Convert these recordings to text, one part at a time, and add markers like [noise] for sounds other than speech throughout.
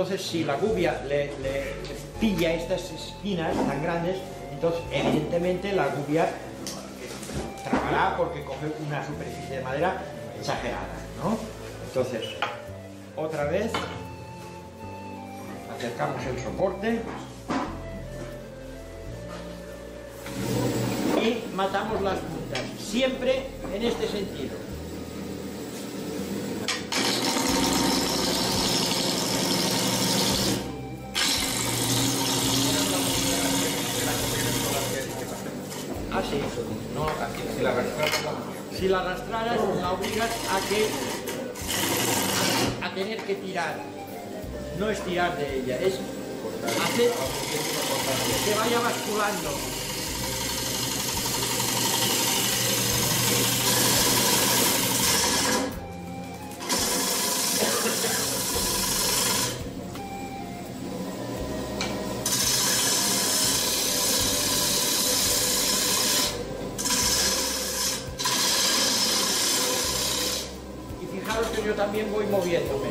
Entonces, si la gubia le, pilla estas espinas tan grandes, entonces evidentemente la gubia tragará porque coge una superficie de madera exagerada, ¿no? Entonces, otra vez, acercamos el soporte y matamos las puntas, siempre en este sentido. Si la arrastraras, la obligas a que a tener que tirar. No es tirar de ella, es hacer que vaya basculando. Y fijaros que yo también voy moviéndome.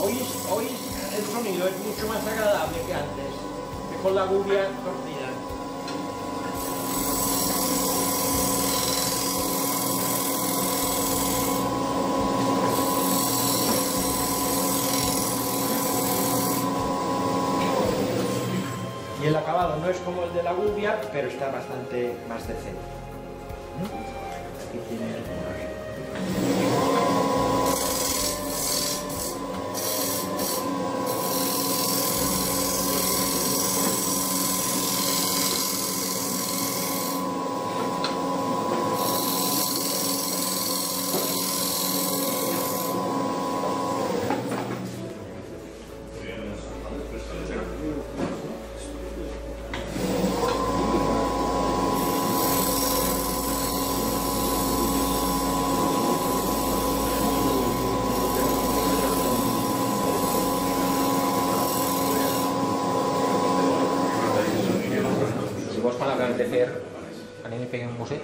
¿Oís, oís el sonido? Es mucho más agradable que antes, que con la gubia torcida. Y el acabado no es como el de la gubia, pero está bastante más decente el Si fer, anem i peguem un. Sí.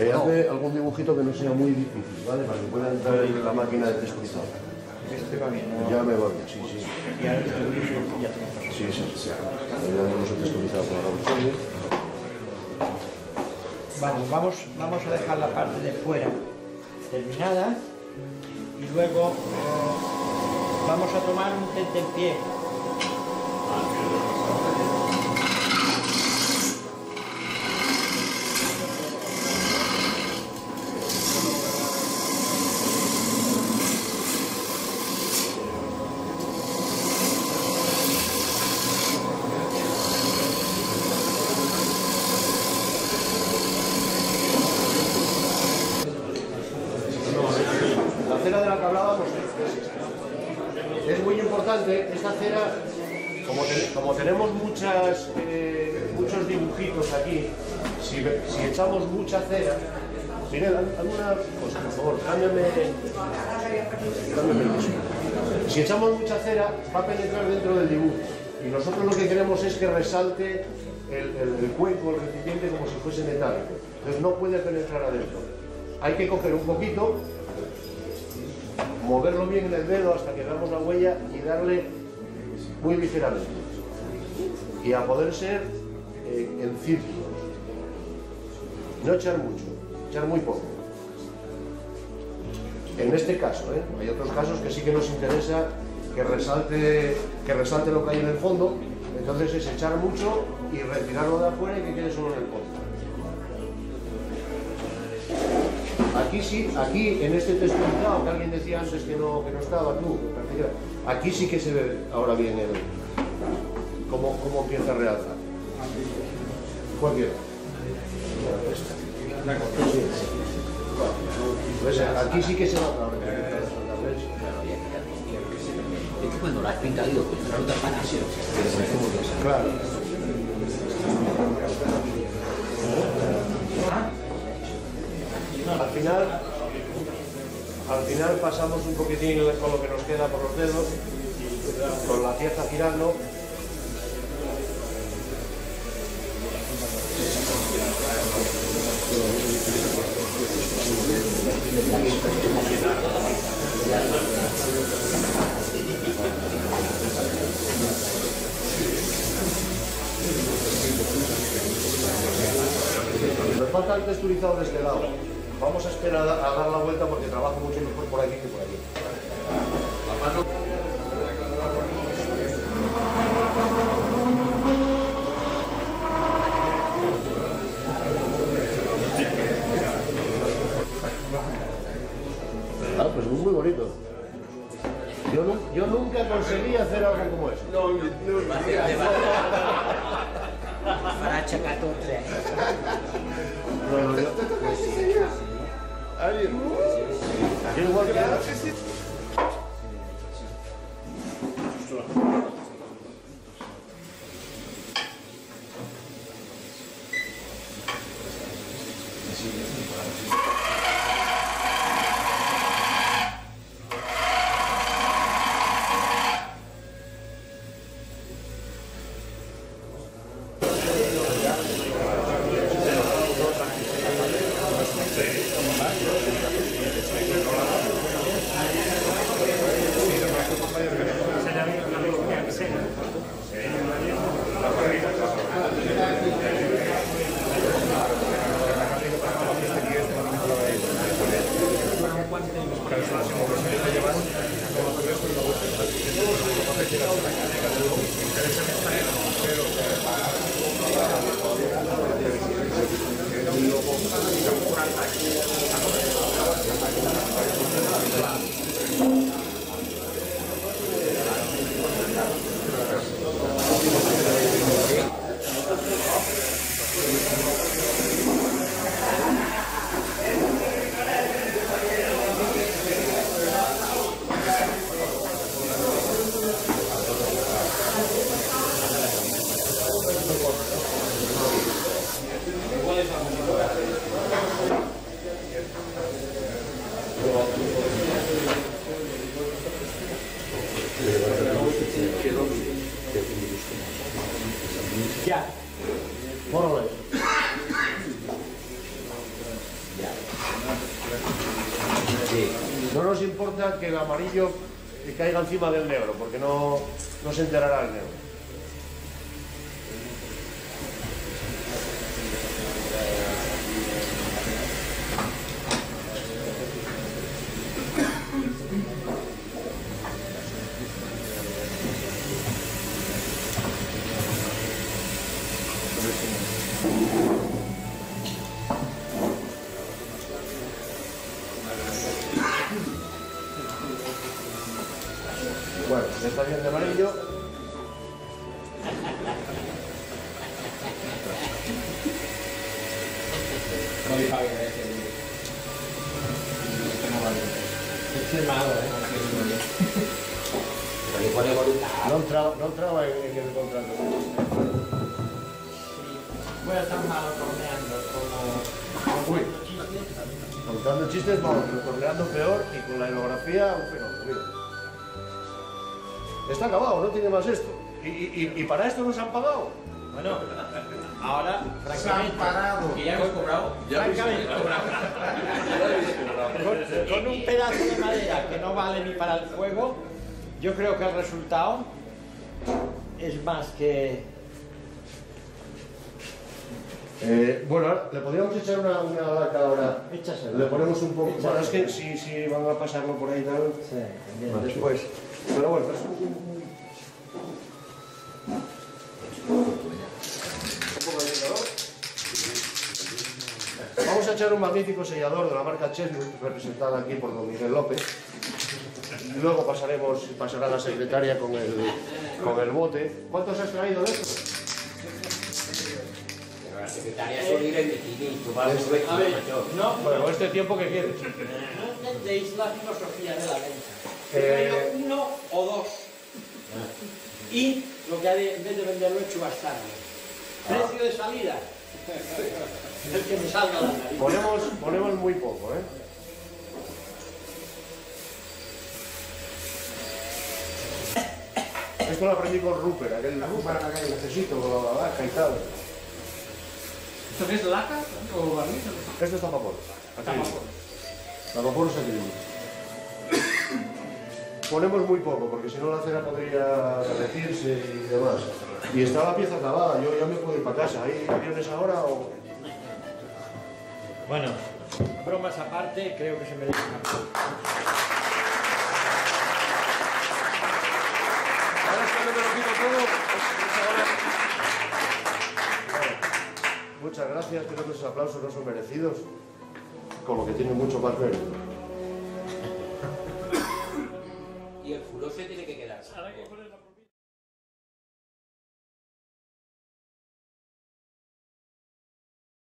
Eh, hazme algún dibujito que no sea muy difícil, ¿vale? Para que pueda entrar en la máquina de texturizado. Este va bien, ¿no? Ya me va bien, sí, sí. Ahora. Sí, sí, sí. Ya hemos texturizado por la Vamos, vamos, vamos a dejar la parte de fuera terminada y luego eh, vamos a tomar un tentempié. La cera de la que hablábamos es muy importante. Esta cera, como, te- como tenemos muchas, eh, muchos dibujitos aquí, si, echamos mucha cera, Miguel, haz haz una cosa, por favor, cámbiame. Si echamos mucha cera, va a penetrar dentro del dibujo. Y nosotros lo que queremos es que resalte el, cuenco, el recipiente, como si fuese metálico. Entonces no puede penetrar adentro. Hay que coger un poquito moverlo bien en el dedo hasta que veamos la huella y darle muy ligeramente. Y a poder ser eh, en círculos. No echar mucho, echar muy poco. En este caso, ¿eh? hay otros casos que sí que nos interesa que resalte, que resalte lo que hay en el fondo, entonces es echar mucho y retirarlo de afuera y que quede solo en el fondo. Aquí sí, aquí en este texturizado que alguien decía antes que no, que no estaba tú, aquí sí que se ve ahora bien el, cómo, cómo empieza a realzar. Cualquiera. Pues aquí sí que se nota ahora. Es que cuando lo has pintado, digo, pues la ruta para. Claro. Al final, al final pasamos un poquitín con lo que nos queda por los dedos, con la pieza girando. Texturizado de este lado. Vamos a esperar a dar la vuelta porque trabajo mucho mejor por aquí que por aquí. Que el amarillo caiga encima del negro, porque no, no se enterará el negro. Bueno, ya está bien de amarillo. No dijo bien ese. Es firmado, ¿eh? Porque pone voluntad. No entraba, no entraba en, en el contrato. Voy a estar malo torneando como... Uy. Contando chistes, vamos, pero torneando peor y con la aerografía un fenómeno. Está acabado, no tiene más esto. ¿Y, y, y- y para esto nos han pagado? Bueno, ahora, francamente... Que ya hemos cobrado. Francamente, con, con un pedazo de madera que no vale ni para el fuego, yo creo que el resultado es más que... Eh, bueno, ahora le podríamos echar una, una laca ahora. Échasela. Le ponemos un poco. Bueno, es que si, si van a pasarlo por ahí tal. Sí, también, después. Pero bueno, es un, un poco de calor. Vamos a echar un magnífico sellador de la marca Chesnut, representada aquí por don Miguel López. Y luego pasaremos, pasará la secretaria con el, con el bote. ¿Cuántos has traído de estos? La secretaria suele ir en vestido, A ver, no, Bueno, este tiempo que quieres. no entendéis la filosofía de la venta. Eh, traído uno o dos. Y haré, en vez de venderlo, subastarlo. Precio de salida. [laughs] El que me salga la nariz. Ponemos, ponemos muy poco, ¿eh? Esto lo aprendí con Rupert, aquel Rupert, aquel necesito, con la vaca y tal. ¿Esto qué es laca o barniz? Esto es tapapor. Acrílico. Tapapor es acrílico. Ponemos muy poco, porque si no la cera podría derretirse y demás. Y está la pieza acabada, yo ya me puedo ir para casa. ¿Hay aviones ahora o...? Bueno, bromas aparte, creo que se merece una Ahora es cuando me lo quito todo. es ahora. Bueno, Muchas gracias, creo que esos aplausos no son merecidos, como que tienen mucho más mérito.